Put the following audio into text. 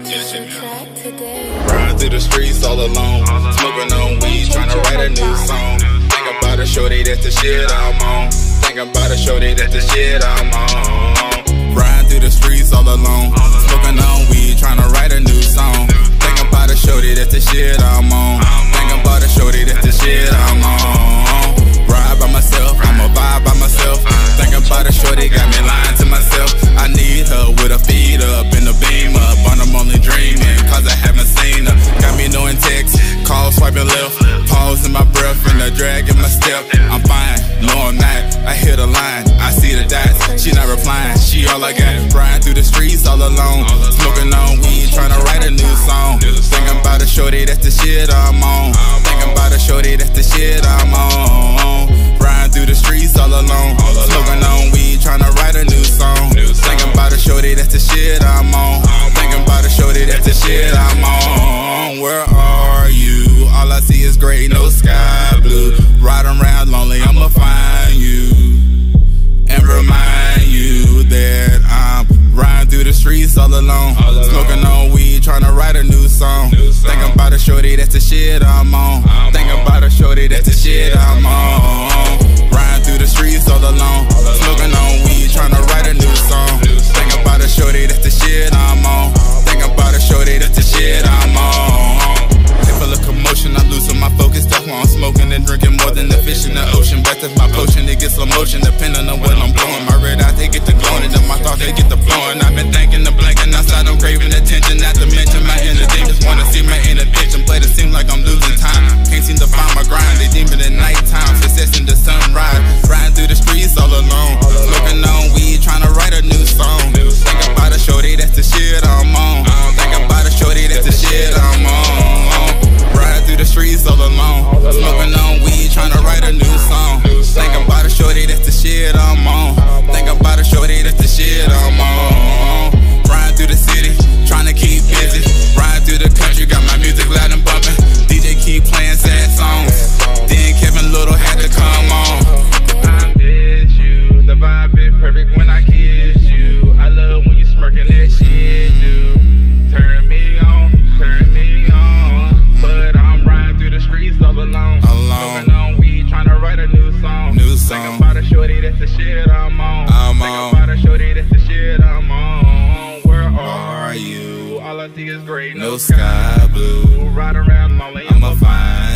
attention. Riding through the streets all alone, smoking on weed, trying to write a new song. Think about a shorty, that's the shit I'm on. Think about a shorty, that's the shit I'm on. Riding through the streets all alone. dragging my step. I'm fine, no I'm. I hit a line, I see the dots. She not replying, she all I got. Riding through the streets all alone. alone. All alone. Smoking on weed, trying to write a new song. New. Think about a shorty, that's the shit I'm on. I'm Think about a shorty, that's, the shit I'm on. Riding through the streets all alone. Smoking on weed, trying to write a new song. new. Think about a shorty, that's the shit I'm on. Think about a shorty, that's the shit I'm on. They full of commotion, I'm losing my focus. That's why I'm smoking and drinking more than the fish in the ocean. Breath is my potion, it gets slow motion, depending on what I'm blowing. My red eye, they get great. No, no sky blue. Ride around I'm a fine.